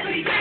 Everybody.